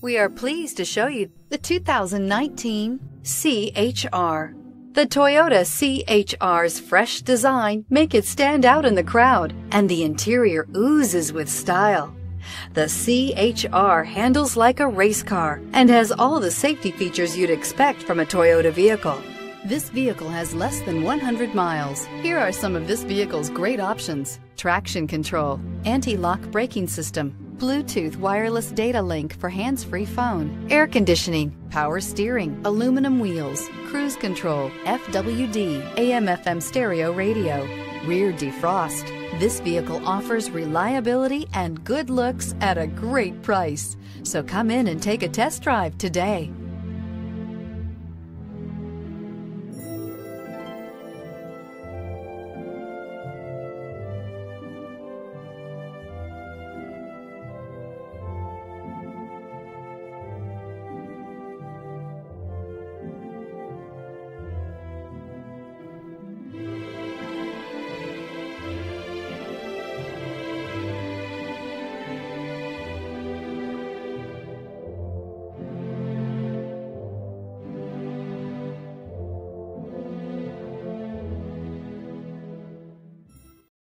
We are pleased to show you the 2019 CHR. The Toyota CHR's fresh design make it stand out in the crowd, and the interior oozes with style. The CHR handles like a race car and has all the safety features you'd expect from a Toyota vehicle. This vehicle has less than 100 miles. Here are some of this vehicle's great options. Traction control, anti-lock braking system, Bluetooth wireless data link for hands-free phone, air conditioning, power steering, aluminum wheels, cruise control, FWD, AM-FM stereo radio, rear defrost. This vehicle offers reliability and good looks at a great price. So come in and take a test drive today.